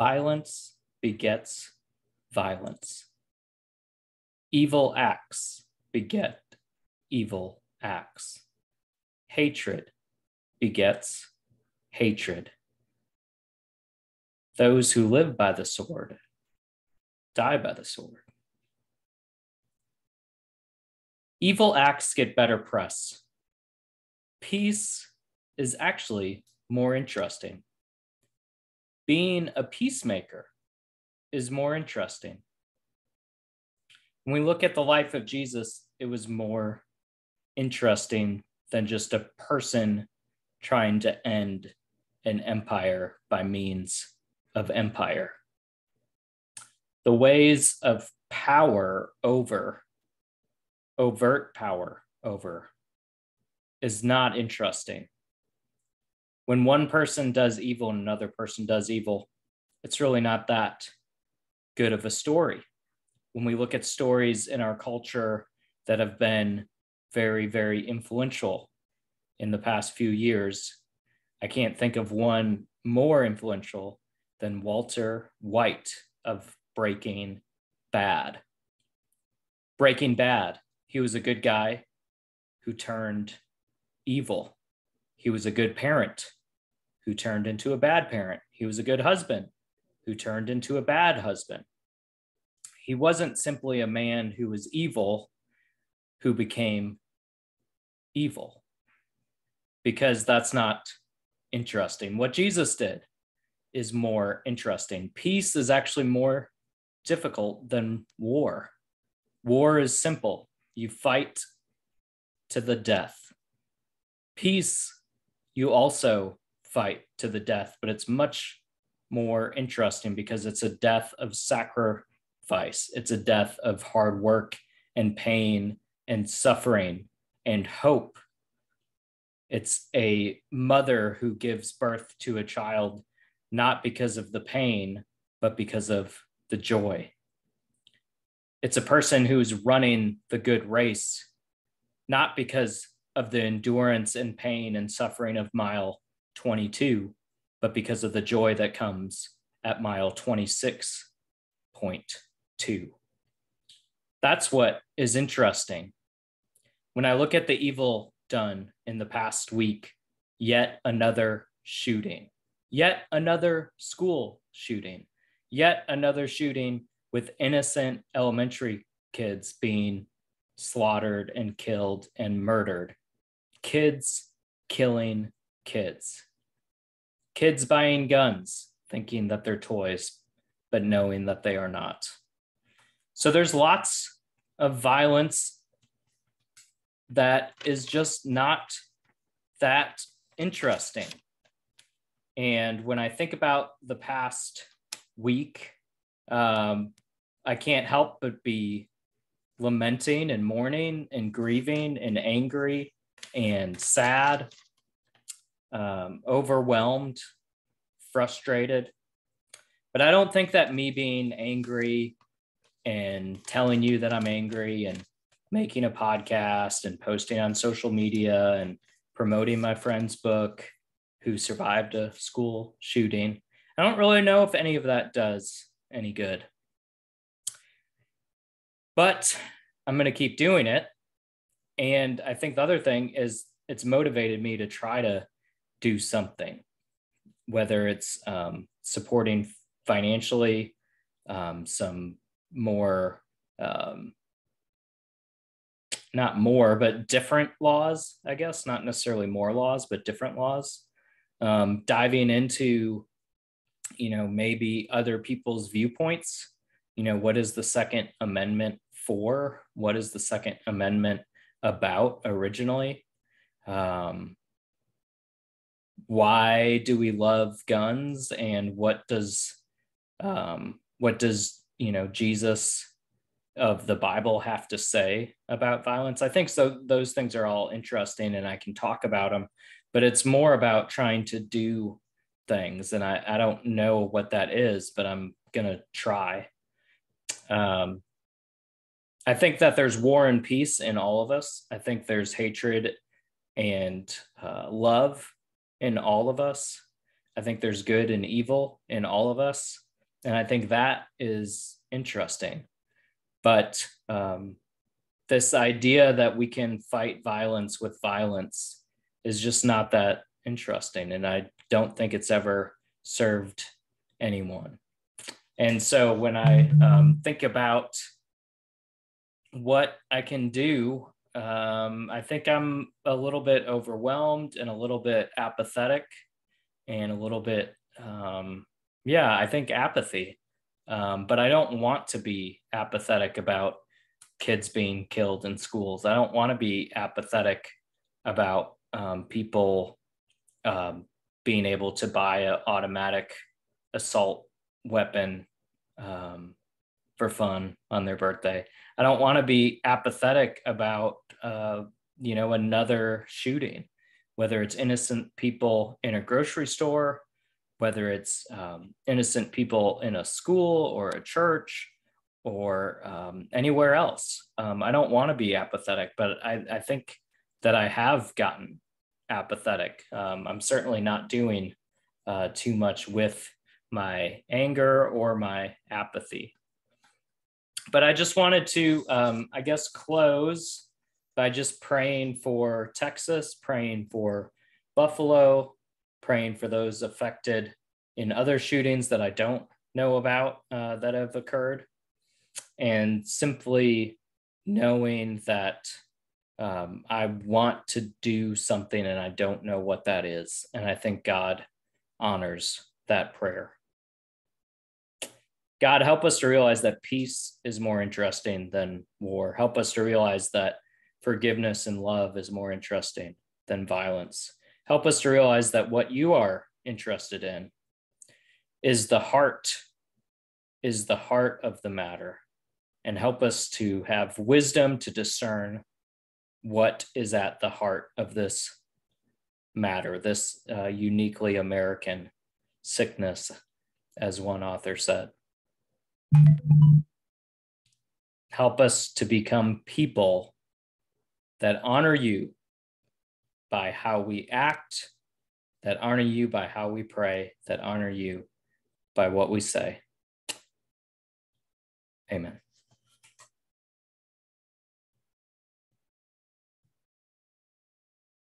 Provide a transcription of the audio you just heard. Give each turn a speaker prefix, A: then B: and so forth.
A: Violence begets violence. Evil acts beget evil acts. Hatred begets hatred. Those who live by the sword die by the sword. Evil acts get better press. Peace is actually more interesting. Being a peacemaker is more interesting. When we look at the life of Jesus, it was more interesting than just a person trying to end an empire by means of empire. The ways of power over, overt power over, is not interesting. When one person does evil and another person does evil, it's really not that good of a story. When we look at stories in our culture that have been very, very influential in the past few years, I can't think of one more influential than Walter White of Breaking Bad. Breaking Bad, he was a good guy who turned evil. He was a good parent who turned into a bad parent. He was a good husband who turned into a bad husband. He wasn't simply a man who was evil who became evil, because that's not interesting. What Jesus did is more interesting. Peace is actually more difficult than war. War is simple, you fight to the death. Peace, you also fight to the death, but it's much more interesting because it's a death of sacrifice. It's a death of hard work and pain and suffering and hope. It's a mother who gives birth to a child not because of the pain, but because of the joy. It's a person who's running the good race, not because of the endurance and pain and suffering of mile 22, but because of the joy that comes at mile 26.2. That's what is interesting. When I look at the evil done in the past week, yet another shooting, yet another school shooting, yet another shooting with innocent elementary kids being slaughtered and killed and murdered. Kids killing kids. Kids buying guns, thinking that they're toys, but knowing that they are not. So there's lots of violence that is just not that interesting. And when I think about the past week, um, I can't help but be lamenting and mourning and grieving and angry and sad, um, overwhelmed, frustrated. But I don't think that me being angry and telling you that I'm angry and making a podcast and posting on social media and promoting my friend's book who survived a school shooting. I don't really know if any of that does any good. But I'm going to keep doing it. And I think the other thing is it's motivated me to try to do something, whether it's um, supporting financially, um, some more um, not more, but different laws, I guess, not necessarily more laws, but different laws. Um, diving into, you know, maybe other people's viewpoints. You know, what is the Second Amendment for? What is the Second Amendment about originally? Um, why do we love guns, and what does um, what does you know Jesus of the Bible have to say about violence. I think so. Those things are all interesting, and I can talk about them. But it's more about trying to do things, and I, I don't know what that is, but I'm gonna try. Um, I think that there's war and peace in all of us. I think there's hatred and uh, love in all of us. I think there's good and evil in all of us. And I think that is interesting. But um, this idea that we can fight violence with violence is just not that interesting. And I don't think it's ever served anyone. And so when I um, think about what I can do, um, I think I'm a little bit overwhelmed and a little bit apathetic and a little bit, um, yeah, I think apathy. Um, but I don't want to be apathetic about kids being killed in schools. I don't want to be apathetic about um, people um, being able to buy an automatic assault weapon um, for fun on their birthday. I don't want to be apathetic about, uh, you know, another shooting, whether it's innocent people in a grocery store, whether it's um, innocent people in a school or a church or um, anywhere else. Um, I don't want to be apathetic, but I, I think that I have gotten apathetic. Um, I'm certainly not doing uh, too much with my anger or my apathy. But I just wanted to, um, I guess, close by just praying for Texas, praying for Buffalo, praying for those affected in other shootings that I don't know about uh, that have occurred, and simply knowing that um, I want to do something and I don't know what that is. And I think God honors that prayer. God, help us to realize that peace is more interesting than war. Help us to realize that forgiveness and love is more interesting than violence. Help us to realize that what you are interested in is the heart, is the heart of the matter. And help us to have wisdom to discern what is at the heart of this matter, this uh, uniquely American sickness, as one author said. Help us to become people that honor you by how we act, that honor you by how we pray, that honor you by what we say. Amen.